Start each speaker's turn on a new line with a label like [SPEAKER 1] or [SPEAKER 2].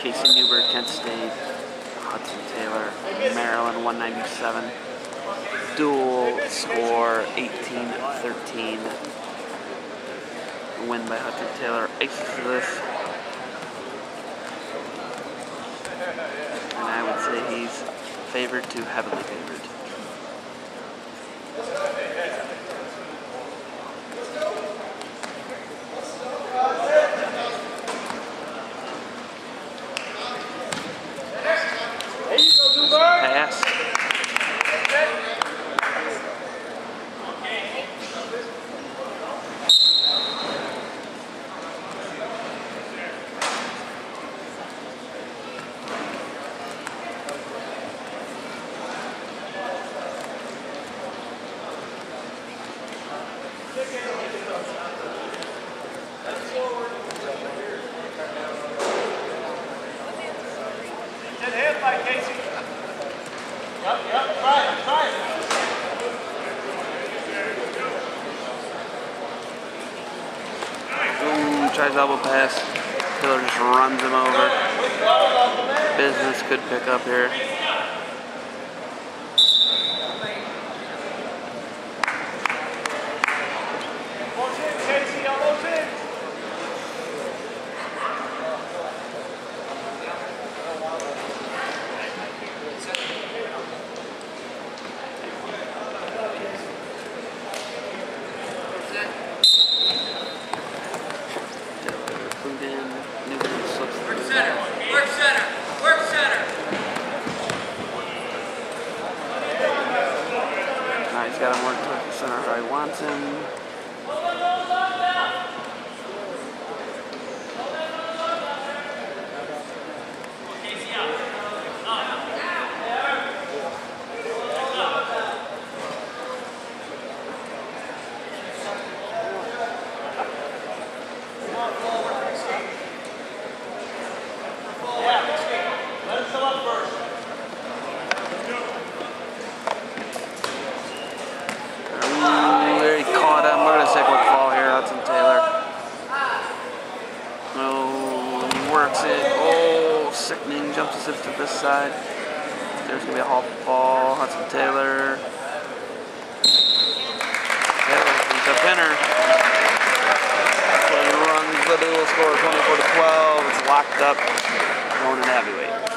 [SPEAKER 1] Casey Newberg, Kent State, Hudson Taylor, Maryland 197. Dual score 18-13. Win by Hudson Taylor. Aces this. And I would say he's favored to heavily favored. Pass. Tries elbow pass. Taylor just runs him over. Business could pick up here.
[SPEAKER 2] Elbows in, Casey, elbows in.
[SPEAKER 1] Taylor put in. Newman
[SPEAKER 3] center, work center, work center.
[SPEAKER 1] He's got him work towards the center how he wants him Jumps zips to this side. There's going to be a hop ball. Hudson Taylor. Taylor, he's a pinner. So he runs the dual score 24 to 12. It's locked up. Going in heavyweight.